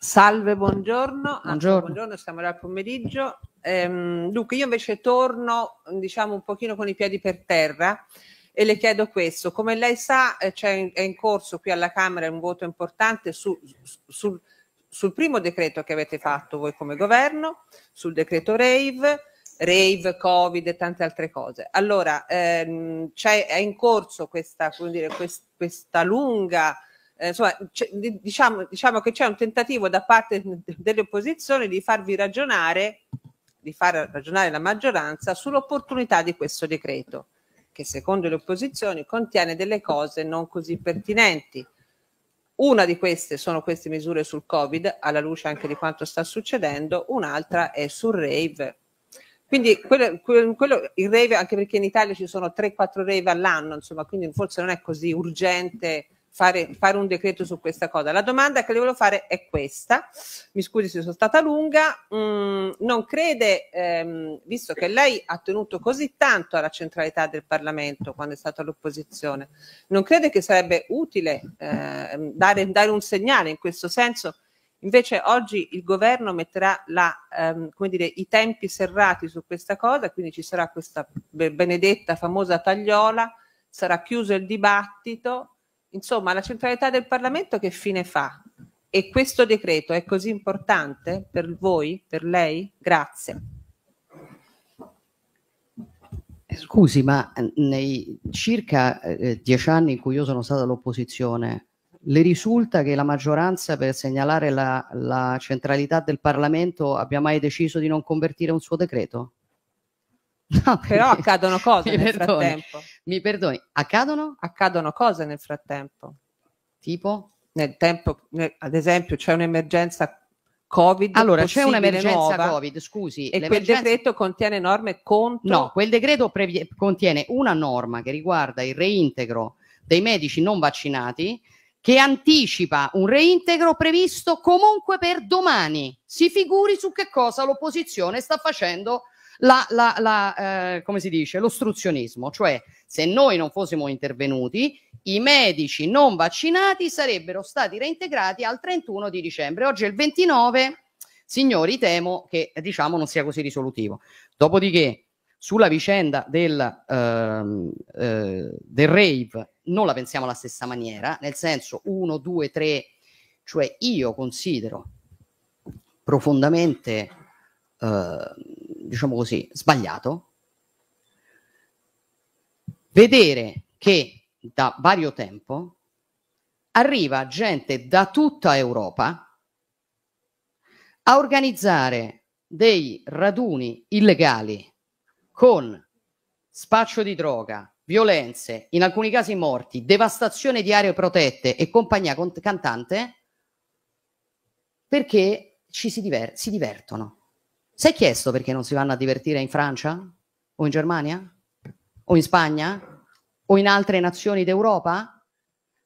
Salve, buongiorno. Anzi, Buongiorno. buongiorno, siamo là al pomeriggio. Ehm, dunque, io invece torno, diciamo, un pochino con i piedi per terra e le chiedo questo. Come lei sa, eh, c'è in- è in corso qui alla Camera un voto importante su- sul, sul primo decreto che avete fatto voi come governo, sul decreto RAVE, rave, covid e tante altre cose. Allora, ehm, c'è, è in corso questa, come dire, quest- questa lunga, eh, insomma, diciamo, diciamo che c'è un tentativo da parte de- delle opposizioni di farvi ragionare, di far ragionare la maggioranza sull'opportunità di questo decreto, che secondo le opposizioni contiene delle cose non così pertinenti. Una di queste sono queste misure sul Covid, alla luce anche di quanto sta succedendo, un'altra è sul rave. Quindi quello- quello- il rave, anche perché in Italia ci sono 3-4 rave all'anno, insomma, quindi forse non è così urgente fare, fare un decreto su questa cosa. La domanda che le volevo fare è questa, mi scusi se sono stata lunga, Mm, non crede, ehm, visto che lei ha tenuto così tanto alla centralità del Parlamento quando è stata all'opposizione, non crede che sarebbe utile ehm, dare, dare un segnale in questo senso? Invece oggi il governo metterà la, ehm, dire, i tempi serrati su questa cosa, quindi ci sarà questa be- benedetta famosa tagliola, sarà chiuso il dibattito, insomma la centralità del Parlamento che fine fa? E questo decreto è così importante per voi, per lei? Grazie. Eh, Scusi, ma eh, nei circa eh, dieci anni in cui io sono stata all'opposizione, le risulta che la maggioranza per segnalare la, la centralità del Parlamento abbia mai deciso di non convertire un suo decreto? No, Però accadono cose nel perdoni, frattempo. Mi perdoni, accadono? Accadono cose nel frattempo. Tipo? Nel tempo, nel- ad esempio, c'è un'emergenza Covid. Allora, c'è un'emergenza nuova, Covid, scusi. E quel decreto contiene norme contro. No, quel decreto previe- contiene una norma che riguarda il reintegro dei medici non vaccinati che anticipa un reintegro previsto comunque per domani. Si figuri su che cosa l'opposizione sta facendo la, la- la, eh, come si dice, l'ostruzionismo, cioè se noi non fossimo intervenuti, i medici non vaccinati sarebbero stati reintegrati al 31 di dicembre. Oggi è il 29, signori, temo che diciamo non sia così risolutivo. Dopodiché, sulla vicenda del, ehm, eh, del rave non la pensiamo alla stessa maniera, nel senso 1, 2, 3, cioè io considero profondamente, eh, diciamo così, sbagliato vedere che da vario tempo arriva gente da tutta Europa a organizzare dei raduni illegali con spaccio di droga, violenze, in alcuni casi morti, devastazione di aree protette e compagnia cantante perché ci si, diver- si divertono. È chiesto perché non si vanno a divertire in Francia? O in Germania? O in Spagna? O in altre nazioni d'Europa?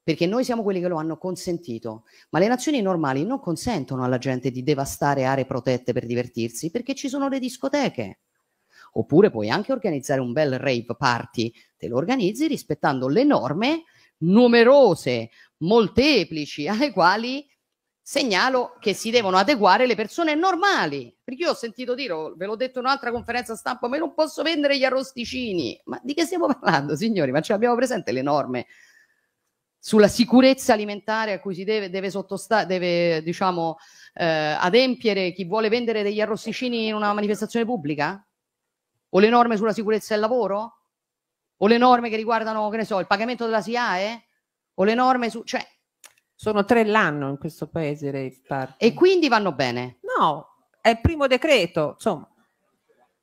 Perché noi siamo quelli che lo hanno consentito, ma le nazioni normali non consentono alla gente di devastare aree protette per divertirsi perché ci sono le discoteche. Oppure puoi anche organizzare un bel rave party, te lo organizzi rispettando le norme numerose, molteplici, alle quali segnalo che si devono adeguare le persone normali. Perché io ho sentito dire, oh, ve l'ho detto in un'altra conferenza stampa, ma io non posso vendere gli arrosticini. Ma di che stiamo parlando, signori? Ma ce l'abbiamo presente le norme sulla sicurezza alimentare a cui si deve, deve sottostare, deve, diciamo, eh, adempiere chi vuole vendere degli arrosticini in una manifestazione pubblica? O le norme sulla sicurezza del lavoro? O le norme che riguardano, che ne so, il pagamento della SIAE? O le norme su... Cioè, Sono tre l'anno in questo paese, i rave party. e quindi vanno bene. No, è il primo decreto, insomma.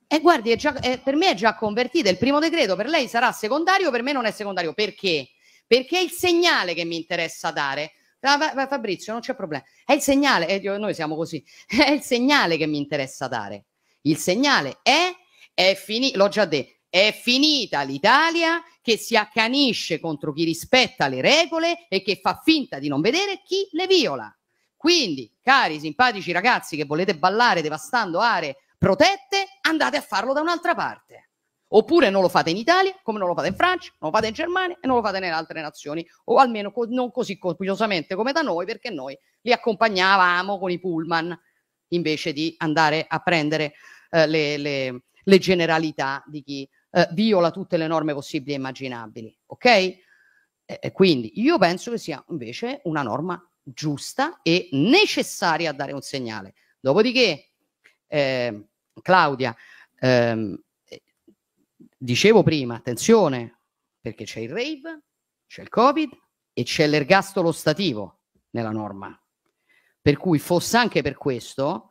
E guardi, è già- è- per me è già convertita. Il primo decreto per lei sarà secondario, per me non è secondario. Perché? Perché è il segnale che mi interessa dare. Ah, Fabrizio, non c'è problema. È il segnale, eh, io- noi siamo così, è il segnale che mi interessa dare. Il segnale è, è finito, l'ho già detto, è finita l'Italia che si accanisce contro chi rispetta le regole e che fa finta di non vedere chi le viola. Quindi, cari simpatici ragazzi che volete ballare devastando aree protette, andate a farlo da un'altra parte. Oppure non lo fate in Italia, come non lo fate in Francia, non lo fate in Germania e non lo fate nelle altre nazioni, o almeno co- non così copiosamente come da noi, perché noi li accompagnavamo con i pullman invece di andare a prendere eh, le, le, le, generalità di chi eh, viola tutte le norme possibili e immaginabili. Ok? E, quindi io penso che sia invece una norma giusta e necessaria a dare un segnale. Dopodiché, eh, Claudia, ehm, dicevo prima, attenzione, perché c'è il rave, c'è il Covid e c'è l'ergastolo stativo nella norma. Per cui fosse anche per questo,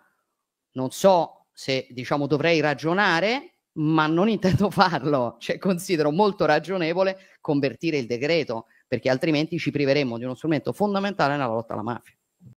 non so se diciamo dovrei ragionare, ma non intendo farlo, cioè considero molto ragionevole convertire il decreto, perché altrimenti ci priveremmo di uno strumento fondamentale nella lotta alla mafia.